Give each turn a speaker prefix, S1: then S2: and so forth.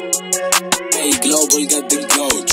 S1: Hey, Global get the coach.